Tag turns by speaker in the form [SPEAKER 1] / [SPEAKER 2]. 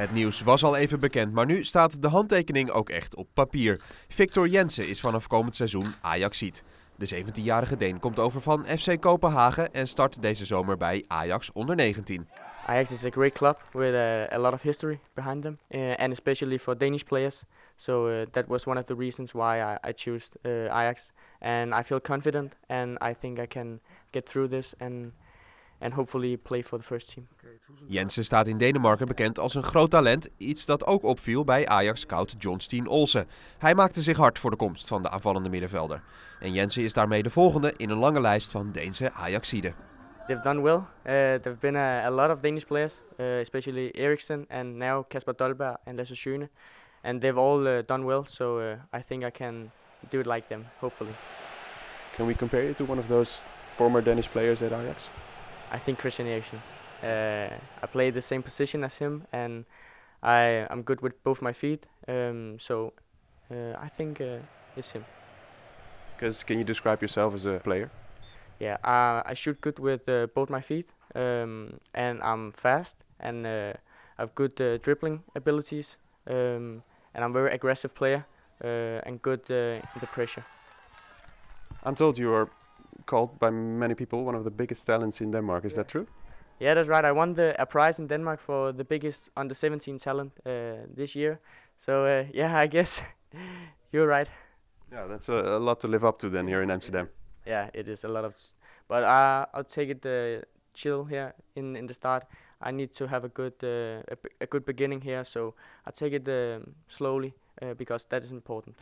[SPEAKER 1] Het nieuws was al even bekend, maar nu staat de handtekening ook echt op papier. Victor Jensen is vanaf komend seizoen Ajaxiet. De 17-jarige Deen komt over van FC Kopenhagen en start deze zomer bij Ajax onder 19.
[SPEAKER 2] Ajax is a great club with a, a lot of history behind them, uh, and especially for Danish players. So uh, that was one of the reasons why I, I chose uh, Ajax. And I feel confident, and I think I can get through this and and hopefully play for the first team.
[SPEAKER 1] Jensen staat in Denemarken bekend als een groot talent, iets dat ook opviel bij Ajax-scout John Steen Olsen. Hij maakte zich hard voor de komst van de aanvallende middenvelder. En Jensen is daarmee de volgende in een lange lijst van Deense Ajaxiden.
[SPEAKER 2] They've done well. Uh, there've been a, a, lot of Danish players, uh, especially Eriksen and now Kasper Dolberg and Lasse Schöne. And they've all uh, done well, so uh, I think I can do it like them, hopefully.
[SPEAKER 3] Can we compare you to one of those former Danish players at Ajax?
[SPEAKER 2] I think Christian Eriksen. Uh, I play the same position as him, and I I'm good with both my feet. Um, so uh, I think uh, it's him.
[SPEAKER 3] Because can you describe yourself as a player?
[SPEAKER 2] Yeah, uh, I shoot good with uh, both my feet, um, and I'm fast, and uh, I have good uh, dribbling abilities, um, and I'm a very aggressive player uh, and good uh, under pressure.
[SPEAKER 3] I'm told you are called by many people one of the biggest talents in Denmark. Is
[SPEAKER 2] Yeah.
[SPEAKER 3] that true?
[SPEAKER 2] Yeah, that's right. I won the a prize in Denmark for the biggest under 17 talent uh, this year. So uh, yeah, I guess you're right.
[SPEAKER 3] Yeah, that's a, a lot to live up to then here in Amsterdam.
[SPEAKER 2] Yeah, it is a lot of, but uh, I'll take it uh, chill here in in the start. I need to have a good uh, a, b- a good beginning here, so I take it um, slowly uh, because that is important.